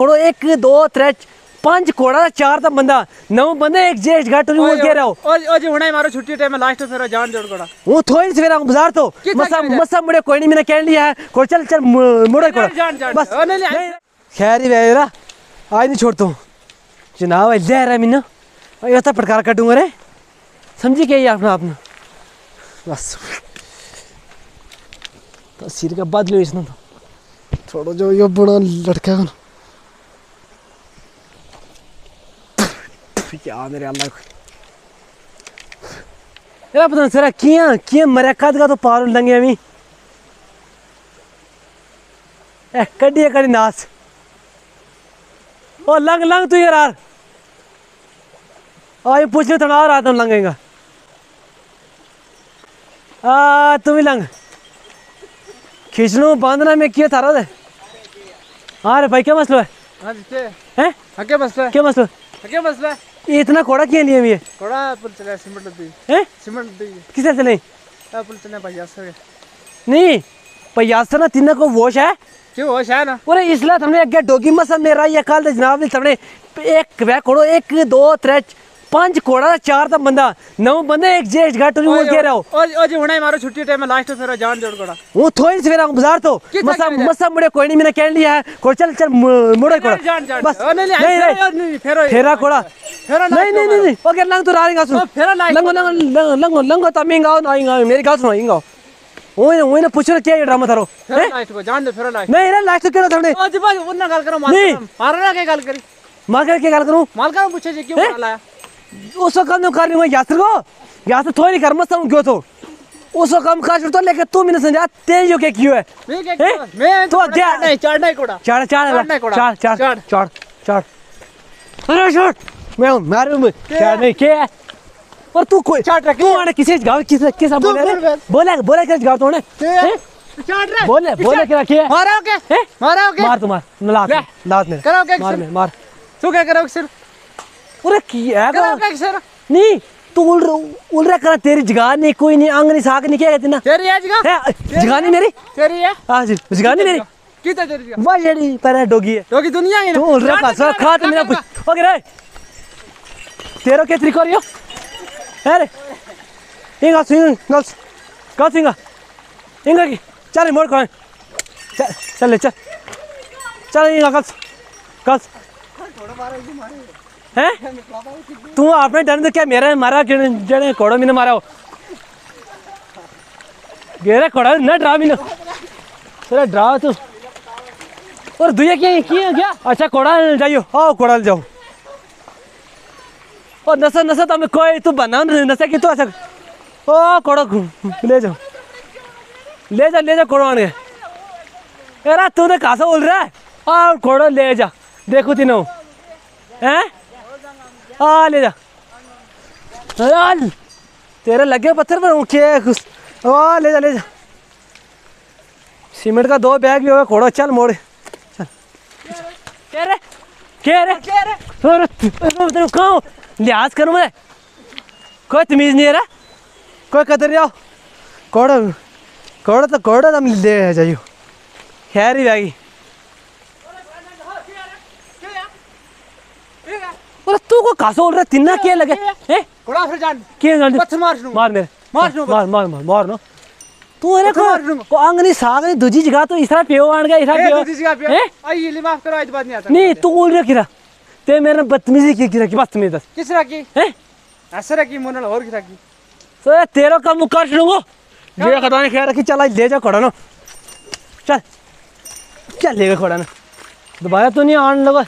कोड़ो एक दो त्रै पाँच कोड़ा चार ता बंदा। नौ बंदे एक जेठ घाट नहीं बोल के रहो ओ ओ जी हुणे मारो छुट्टी टाइम लास्ट फेरो जान जोड़ कोड़ा वो थोड़ी सवेरा बाज़ार तो। मसा? मसा मुड़े कोई नहीं मैंने कह लिया है। कोई चल चल मु- मुड़े कोड़ा बस। खैर ही वेरा आज नहीं छोड़ता हूँ। जनाब ले रहा है मीना। ये तो प्रकार कटूँगा रे समझी क्या ये अपना अपना? बस। तो सिर का बदलो इसने तो। छोड़ो जो ये बड़ा लड़का है क्या मेरे अल्लाह को यार पता सर किया किया मरे कद का तो पार लंगे अमी ए कड्डी कड़ी नाच ओ लंग लंग तू यार ये पूछने थोड़ा और आता हूँ लंगेगा आ तुम ही लंग खींच लूँ बांधना में किया थारा दे हाँ रे भाई क्या मसला है हाँ जी के हैं हके मसला क्या मसला मसला ये इतना कोड़ा किया लिए ये? कोड़ा पुल चले सीमेंट दी हैं? सीमेंट दी किसे चले आ पुल चले भाई यासर नहीं पयासर ना तीन को वोश है। क्यों होश है ना? और इसलिए तुमने अगे डोगी मसा मेरा ये कल जनाब ने तुमने एक वे कोड़ो एक दो त्रै पाँच कोड़ा चार ता बंदा नौ बंदे एक जेठ घाट नहीं बोल के रहो ओ ओ जी हुणे मारो छुट्टी टाइम लास्ट फेरो जान जोड़ कोड़ा। वो थोड़ी सवेरा बाज़ार तो मसा मसा मुड़े कोई नहीं मैंने कह लिया है कोई चल चल मुड़े कोड़ा। बस नहीं नहीं फेरो फेरा कोड़ा। फेरो नहीं नहीं नहीं ओके लंग तो रारेगा सुन ओ, फेरा लाइट लंगो लंगो लंगो लंगो लंगो तो ना इंगा मेरी गाल सुनो इंगा ओए ओए ना पूछ क्या ये ड्रामा थारो फेरो लाइट को जान दे फेरो लाइट। नहीं रे लास्ट केड़ा थोड़े? ओ जी भाई उन्ना गल करो मार के गल करी? मार कर के गाल करूँ? माल का पूछे जी क्यों लाया? उसको कम कर रही हूँ यासर को? यासर थोड़ी कर मत क्यों तो। उसको कम कर तो लेके तू मैंने समझा तेज हो? के क्यों है? मैं तो तो नहीं चढ़ना ही कोड़ा। कोड़ा। चार चार चढ़। चार चार अरे छोड़ मैं मारू मैं। चार नहीं क्या? और तू कोई चार ट्रक तू आने किसी गाँव किस किसा बोले रे? बोले बोले किस गाँव तो हैं? चढ़ रहा बोले बोले क्या क्या मारो के हैं? मारो के मार तू मार। लात ले। में, लात में। करो के मार मार। तू क्या करो सिर? अरे क्या करो है के सिर नहीं तू उल उल रहा कर तेरी जगह नहीं कोई नहीं आंग नहीं साग नहीं क्या कहते ना। तेरी है जगह है? जगह नहीं मेरी? तेरी है? हाँ जी जगह नहीं मेरी? कितना तेरी जगह वाह जेडी पर डोगी है। की दुनिया है तू उल रहा कर खा तो मेरा कुछ ओके रे तेरो के तरीको रियो अरे इंगा सिंग गल्स गल सिंगा इंगा की? चल मोड़ कर चल चल ले, चल। चल इंगा गल्स गल्स हैं? तू आपने डर तो क्या मेरा मारा जने कोड़ो मैंने मारा हो? गेरे कोड़ा न डरा मैंने तेरा डरा तू। और दुया क्या, किया, क्या? अच्छा कोड़ा जाइयो। आओ कोड़ा जाओ। और नशा नशा तो हमें कोई तू बना नशा की तो अच्छा। ओ कोड़ा ले जाओ। ले जा ले जा कोड़ा आने। यार तूने कहा से बोल रहा है? आ कोड़ा ले जा। देखो तीनों। हैं? आ ले जा। यार तेरे लगे पत्थर पर उठे खुश आ ले जा ले जा। सीमेंट का दो बैग भी होगा कोड़ा चल मोड़। चल। क्या रे? क्या रे? क्या रे? अरे तू- तेरे कहाँ। लिहाज करूँ मैं कोई तमीज नहीं है रे कोई कदर जाओ कोड़ा कोड़ा तो कोड़ा तुम ले जाइयो खैर ही बैगी अरे तू को कासो बोल रहा तिन्ना क्या लगे हैं कोड़ा फिर जान क्या जान पत्थर मार दूँगा मार मेरे मार दूँगा। मार मार मार मार नो तू अरे। को को अंगनी साग नहीं दूजी जगह तो इसरा पियो आन गया इसरा ए पियो दूसरी जगह पे हैं? आई ये माफ़ करो आज बात नहीं आता नहीं तू बोल रहा किरा ते मेरे बदतमीजी की किराकी की तुम्हें दस। किस रखी हैं? ऐसे रखी मोनल और की रखी तो तेरा का मुक्का छूंगो ये खड़ा नहीं खैर रखी चला ले जा खड़ा ना। चल। चल लेगा खड़ा ना। दोबारा तो नहीं आने लगा।